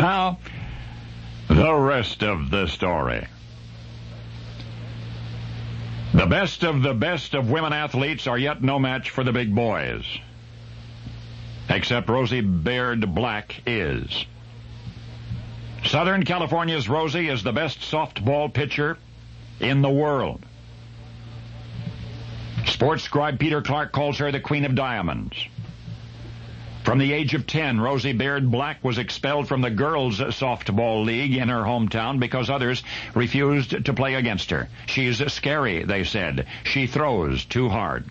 Now, the rest of the story. The best of the best of women athletes are yet no match for the big boys. Except Rosie Baird Black is. Southern California's Rosie is the best softball pitcher in the world. Sports scribe Peter Clark calls her the Queen of Diamonds. From the age of 10, Rosie Baird Black was expelled from the girls' softball league in her hometown because others refused to play against her. She's scary, they said. She throws too hard.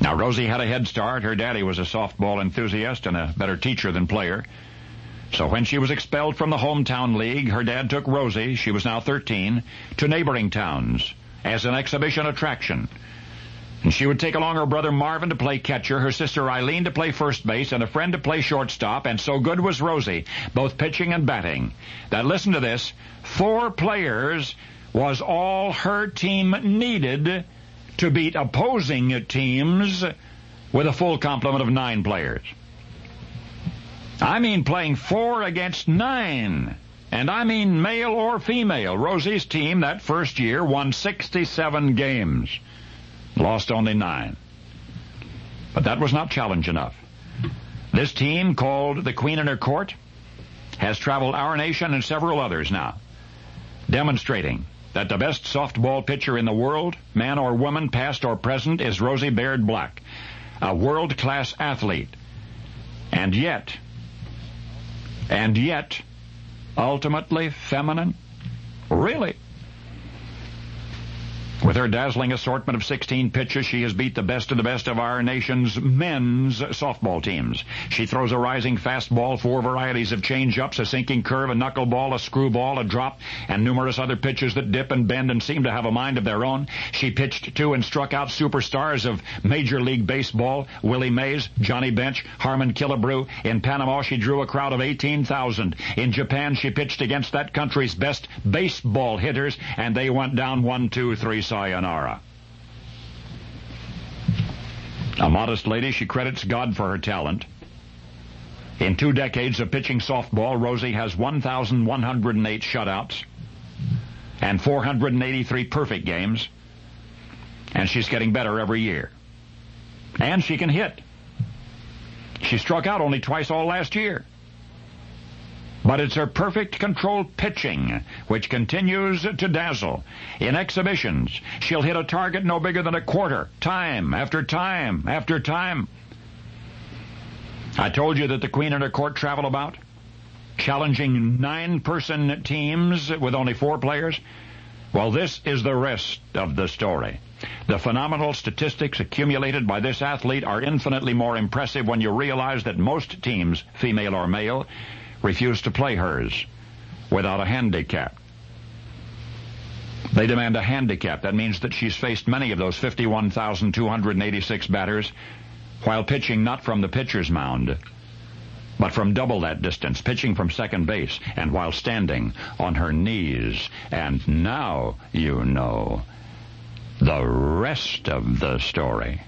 Now, Rosie had a head start. Her daddy was a softball enthusiast and a better teacher than player. So when she was expelled from the hometown league, her dad took Rosie, she was now 13, to neighboring towns as an exhibition attraction. And she would take along her brother Marvin to play catcher, her sister Eileen to play first base, and a friend to play shortstop, and so good was Rosie, both pitching and batting, that, listen to this, four players was all her team needed to beat opposing teams with a full complement of nine players. I mean playing four against nine. And I mean male or female. Rosie's team that first year won 67 games. Lost only nine. But that was not challenge enough. This team, called the Queen and Her Court, has traveled our nation and several others now, demonstrating that the best softball pitcher in the world, man or woman, past or present, is Rosie Baird Black, a world-class athlete. And yet, and yet, ultimately feminine? Really? With her dazzling assortment of 16 pitches, she has beat the best of the best of our nation's men's softball teams. She throws a rising fastball, four varieties of changeups, a sinking curve, a knuckleball, a screwball, a drop, and numerous other pitches that dip and bend and seem to have a mind of their own. She pitched to and struck out superstars of Major League Baseball, Willie Mays, Johnny Bench, Harmon Killebrew. In Panama, she drew a crowd of 18,000. In Japan, she pitched against that country's best baseball hitters, and they went down one, two, three, sayonara. A modest lady, she credits God for her talent. In two decades of pitching softball, Rosie has 1,108 shutouts and 483 perfect games, and she's getting better every year. And she can hit. She struck out only twice all last year. But it's her perfect controlled pitching which continues to dazzle. In exhibitions, she'll hit a target no bigger than a quarter, time after time after time. I told you that the Queen and her court travel about, challenging nine-person teams with only four players. Well, this is the rest of the story. The phenomenal statistics accumulated by this athlete are infinitely more impressive when you realize that most teams, female or male, refuse to play hers without a handicap. They demand a handicap. That means that she's faced many of those 51,286 batters while pitching not from the pitcher's mound, but from double that distance, pitching from second base, and while standing on her knees. And now you know the rest of the story.